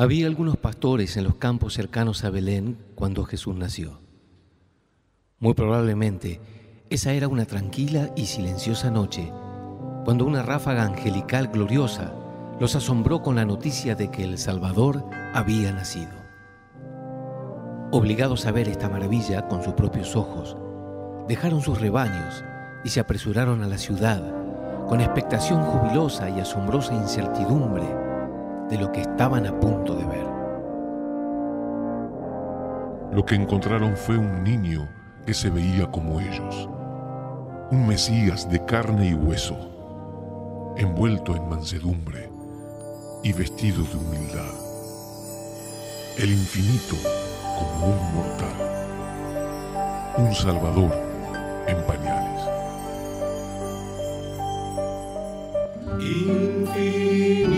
Había algunos pastores en los campos cercanos a Belén cuando Jesús nació. Muy probablemente esa era una tranquila y silenciosa noche cuando una ráfaga angelical gloriosa los asombró con la noticia de que el Salvador había nacido. Obligados a ver esta maravilla con sus propios ojos, dejaron sus rebaños y se apresuraron a la ciudad con expectación jubilosa y asombrosa incertidumbre de lo que estaban a punto de ver. Lo que encontraron fue un niño que se veía como ellos, un Mesías de carne y hueso, envuelto en mansedumbre y vestido de humildad, el infinito como un mortal, un Salvador en pañales. Infinito